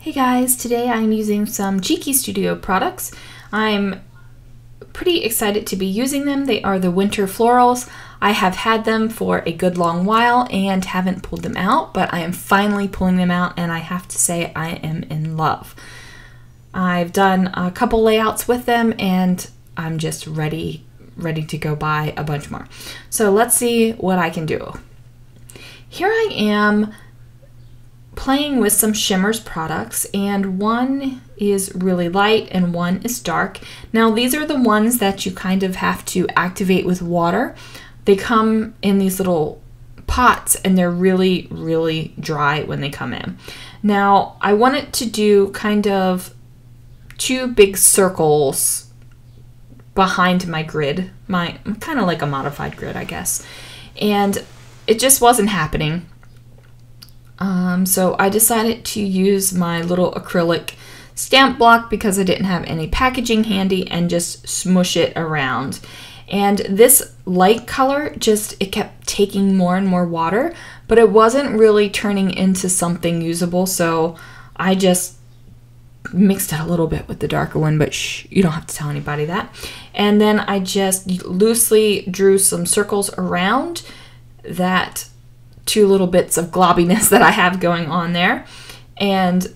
Hey guys, today I'm using some Cheeky Studio products. I'm pretty excited to be using them. They are the winter florals. I have had them for a good long while and haven't pulled them out, but I am finally pulling them out and I have to say I am in love. I've done a couple layouts with them and I'm just ready ready to go buy a bunch more. So let's see what I can do. Here I am playing with some Shimmers products, and one is really light and one is dark. Now, these are the ones that you kind of have to activate with water. They come in these little pots and they're really, really dry when they come in. Now, I wanted to do kind of two big circles behind my grid, my kind of like a modified grid, I guess. And it just wasn't happening. Um, so I decided to use my little acrylic stamp block because I didn't have any packaging handy and just smush it around. And this light color just, it kept taking more and more water, but it wasn't really turning into something usable. So I just mixed it a little bit with the darker one, but shh, you don't have to tell anybody that. And then I just loosely drew some circles around that two little bits of globbiness that I have going on there. And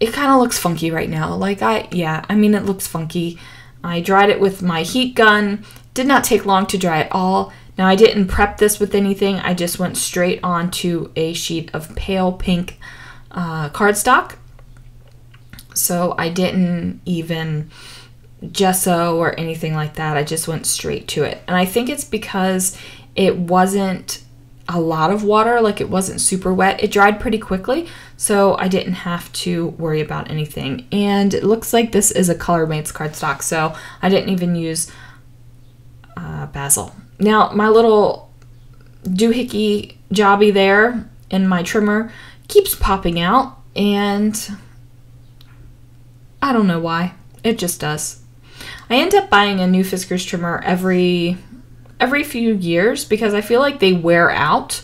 it kind of looks funky right now. Like I, yeah, I mean, it looks funky. I dried it with my heat gun. Did not take long to dry at all. Now I didn't prep this with anything. I just went straight onto a sheet of pale pink uh, cardstock. So I didn't even gesso or anything like that. I just went straight to it. And I think it's because it wasn't a lot of water, like it wasn't super wet. It dried pretty quickly, so I didn't have to worry about anything. And it looks like this is a ColorMates cardstock, so I didn't even use uh, basil. Now, my little doohickey jobby there in my trimmer keeps popping out, and I don't know why. It just does. I end up buying a new Fiskars trimmer every every few years because I feel like they wear out.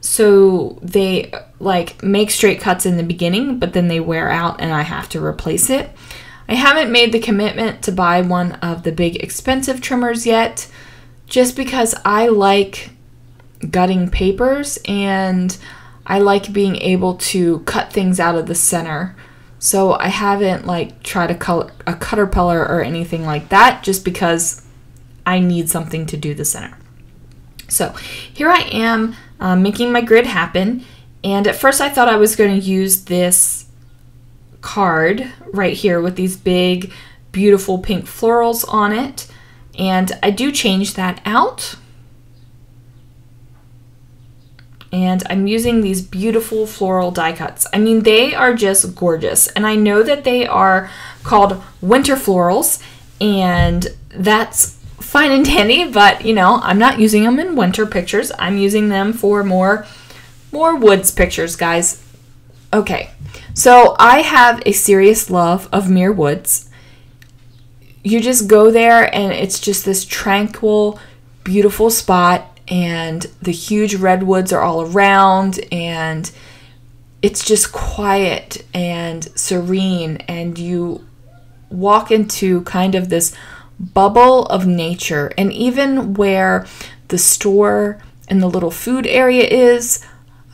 So they like make straight cuts in the beginning, but then they wear out and I have to replace it. I haven't made the commitment to buy one of the big expensive trimmers yet just because I like gutting papers and I like being able to cut things out of the center. So I haven't like tried a color a Cutterpillar or anything like that just because I need something to do the center. So here I am uh, making my grid happen. And at first I thought I was going to use this card right here with these big, beautiful pink florals on it. And I do change that out. And I'm using these beautiful floral die cuts. I mean, they are just gorgeous. And I know that they are called winter florals. And that's fine and dandy, but you know, I'm not using them in winter pictures. I'm using them for more more woods pictures, guys. Okay. So, I have a serious love of Muir Woods. You just go there and it's just this tranquil, beautiful spot and the huge redwoods are all around and it's just quiet and serene and you walk into kind of this bubble of nature. And even where the store and the little food area is,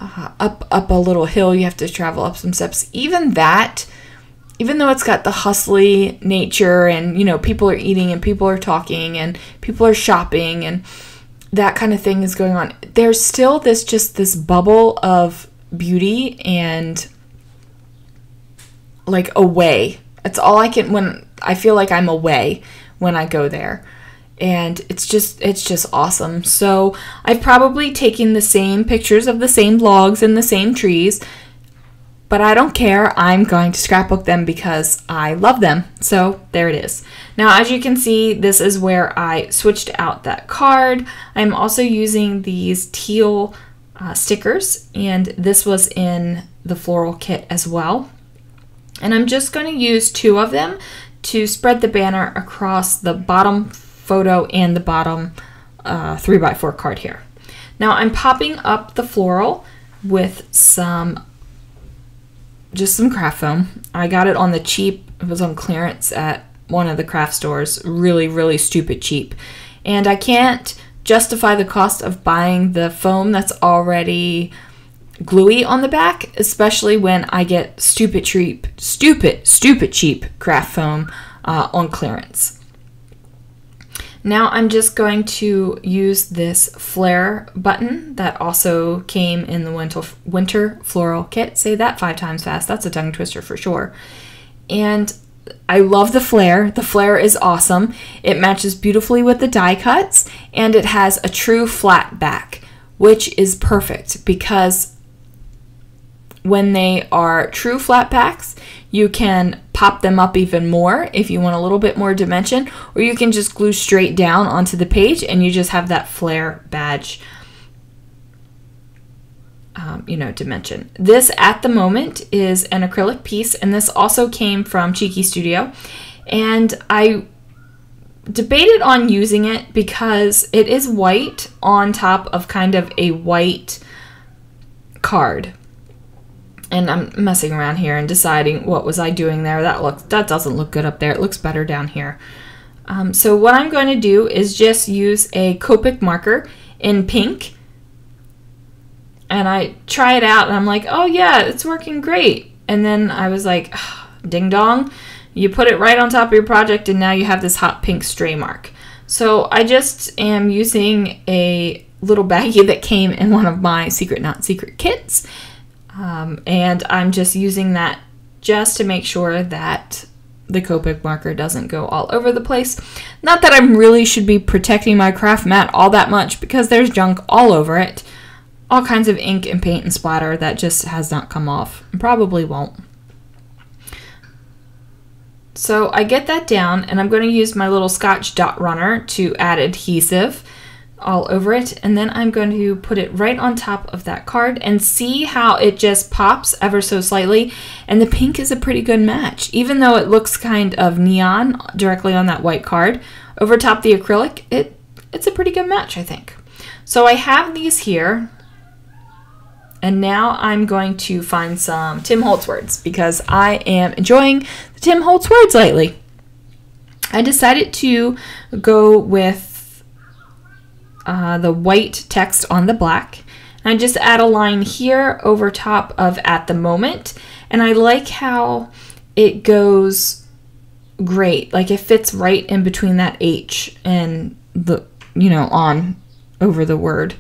uh, up up a little hill, you have to travel up some steps. Even that, even though it's got the hustly nature and you know people are eating and people are talking and people are shopping and that kind of thing is going on, there's still this just this bubble of beauty and like away. It's all I can when I feel like I'm away when I go there. And it's just it's just awesome. So I've probably taken the same pictures of the same logs and the same trees, but I don't care. I'm going to scrapbook them because I love them. So there it is. Now, as you can see, this is where I switched out that card. I'm also using these teal uh, stickers, and this was in the floral kit as well. And I'm just going to use two of them to spread the banner across the bottom photo and the bottom uh, 3x4 card here. Now I'm popping up the floral with some just some craft foam. I got it on the cheap. It was on clearance at one of the craft stores. Really, really stupid cheap. And I can't justify the cost of buying the foam that's already gluey on the back, especially when I get stupid cheap, stupid, stupid cheap craft foam uh, on clearance. Now I'm just going to use this flair button that also came in the winter, winter floral kit. Say that five times fast. That's a tongue twister for sure. And I love the flair. The flair is awesome. It matches beautifully with the die cuts and it has a true flat back, which is perfect because when they are true flat packs, you can pop them up even more if you want a little bit more dimension, or you can just glue straight down onto the page and you just have that flair badge. Um, you know, dimension. This at the moment is an acrylic piece, and this also came from Cheeky Studio. And I debated on using it because it is white on top of kind of a white card and I'm messing around here and deciding what was I doing there. That looks that doesn't look good up there. It looks better down here. Um, so what I'm going to do is just use a Copic marker in pink, and I try it out, and I'm like, oh yeah, it's working great. And then I was like, ding dong, you put it right on top of your project, and now you have this hot pink stray mark. So I just am using a little baggie that came in one of my secret not secret kits um, and I'm just using that just to make sure that the Copic marker doesn't go all over the place. Not that I really should be protecting my craft mat all that much because there's junk all over it. All kinds of ink and paint and splatter that just has not come off and probably won't. So I get that down and I'm going to use my little Scotch dot runner to add adhesive all over it and then I'm going to put it right on top of that card and see how it just pops ever so slightly. And the pink is a pretty good match even though it looks kind of neon directly on that white card. Over top the acrylic it it's a pretty good match I think. So I have these here and now I'm going to find some Tim Holtz words because I am enjoying the Tim Holtz words lately. I decided to go with uh, the white text on the black. And I just add a line here over top of at the moment. And I like how it goes great. Like it fits right in between that H and the, you know, on over the word.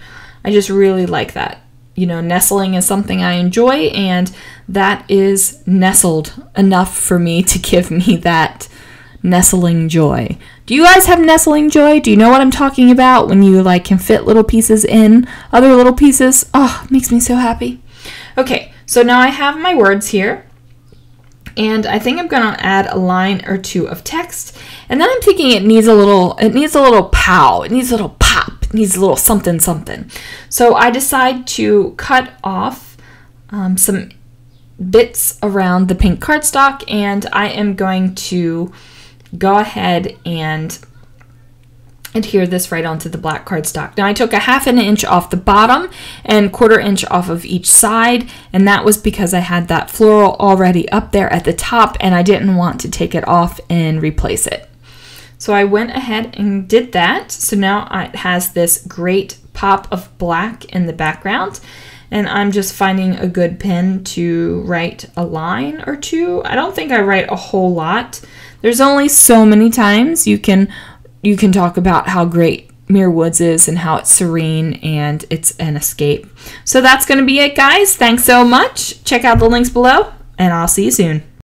I just really like that. You know, nestling is something I enjoy, and that is nestled enough for me to give me that nestling joy. Do you guys have nestling joy? Do you know what I'm talking about when you like can fit little pieces in other little pieces? Oh, makes me so happy. Okay, so now I have my words here. And I think I'm going to add a line or two of text. And then I'm thinking it needs a little it needs a little pow. It needs a little pop. It needs a little something something. So I decide to cut off um, some bits around the pink cardstock and I am going to go ahead and adhere this right onto the black cardstock. Now I took a half an inch off the bottom and quarter inch off of each side and that was because I had that floral already up there at the top and I didn't want to take it off and replace it. So I went ahead and did that. So now it has this great pop of black in the background and I'm just finding a good pen to write a line or two. I don't think I write a whole lot. There's only so many times you can you can talk about how great Muir Woods is and how it's serene and it's an escape. So that's going to be it, guys. Thanks so much. Check out the links below, and I'll see you soon.